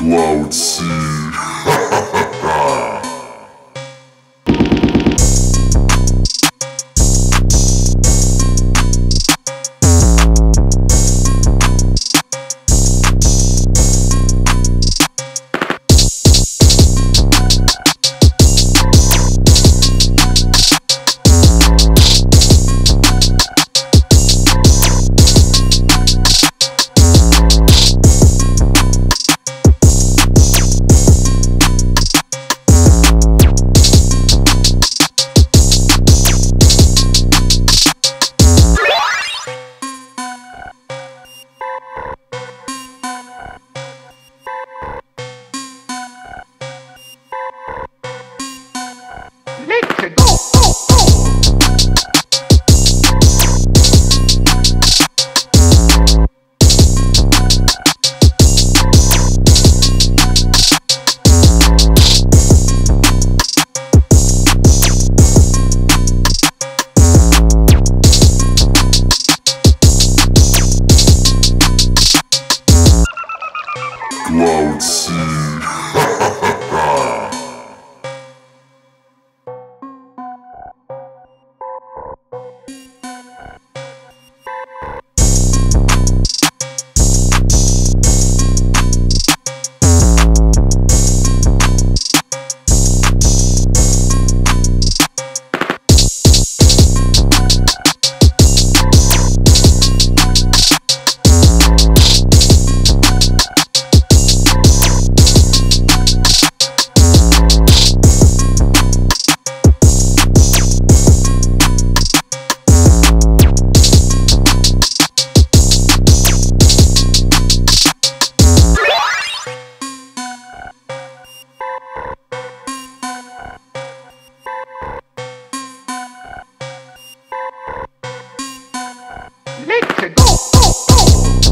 Cloud Seed. Cloud Seed. Go, go. go!